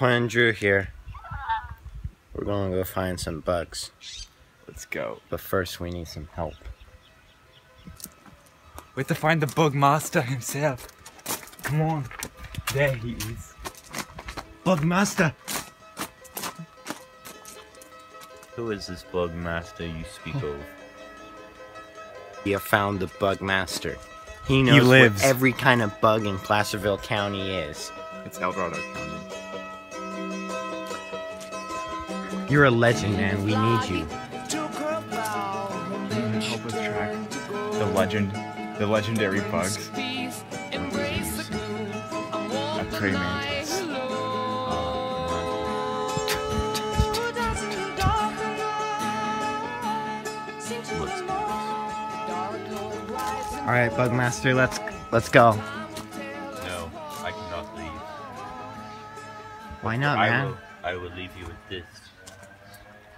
Quinn Drew here. We're gonna go find some bugs. Let's go. But first we need some help. We have to find the bug master himself. Come on. There he is. Bug master! Who is this bug master you speak of? We have found the bug master. He knows lives. what every kind of bug in Placerville County is. It's El Dorado County. You're a legend, man. We need you. Help us track the legend, the legendary bugs. A praying mantis. All right, bug master. Let's let's go. No, I cannot leave. Why not, I man? will, I will leave you with this.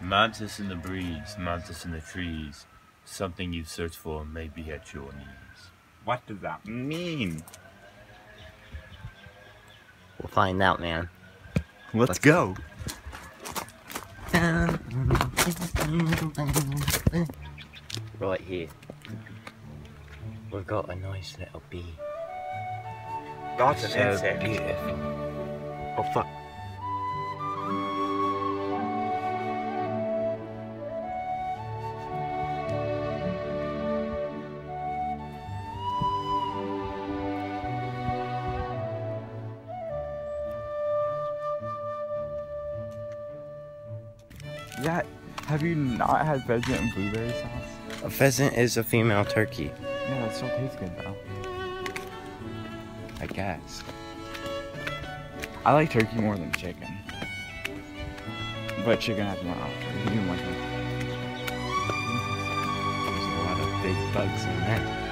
Mantis in the breeze, mantis in the trees. Something you search for may be at your knees. What does that mean? We'll find out, man. Let's go. Right here. We've got a nice little bee. That's an So insect. beautiful. Oh fuck. Yeah. Have you not had pheasant and blueberry sauce? A pheasant is a female turkey. Yeah, that still tastes good though. I guess. I like turkey more than chicken. But chicken has more offer. Even like There's a lot of big bugs in there.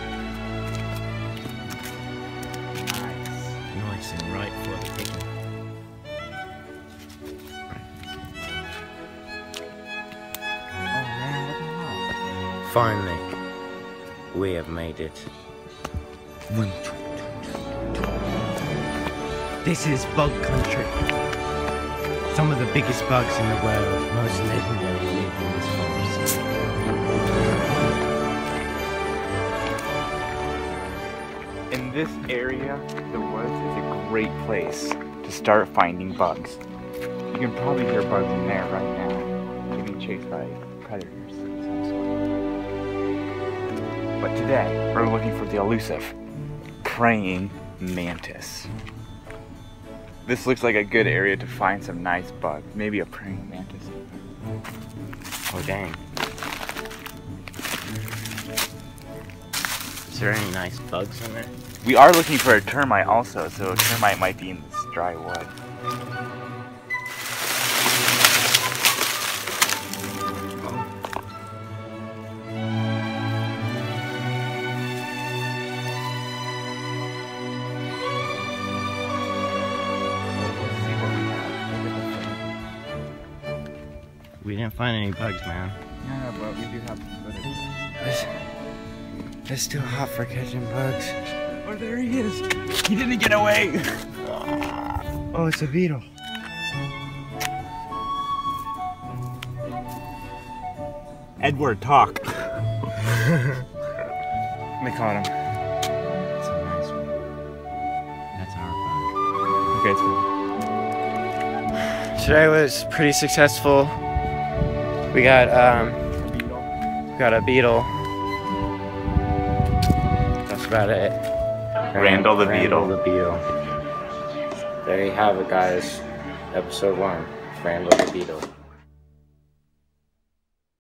Finally, we have made it. This is bug country. Some of the biggest bugs in the world, most legendary, live in this forest. In this area, the woods is a great place to start finding bugs. You can probably hear bugs in there right now, getting chased by predators But today, we're looking for the elusive praying mantis. This looks like a good area to find some nice bugs, maybe a praying mantis. Oh dang. Is there any nice bugs in there? We are looking for a termite also, so a termite might be in this dry wood. We didn't find any bugs, man. Yeah, but we do have some It's, it's too hot for catching bugs. Oh, there he is. He didn't get away. Oh, it's a beetle. Edward, talk. they caught him. It's a nice one. That's our bug. Okay, it's good. Today was pretty successful. We got um, we got a beetle. That's about it. Randle the Randle beetle. the beetle. There you have it, guys. Episode one. Randle the beetle.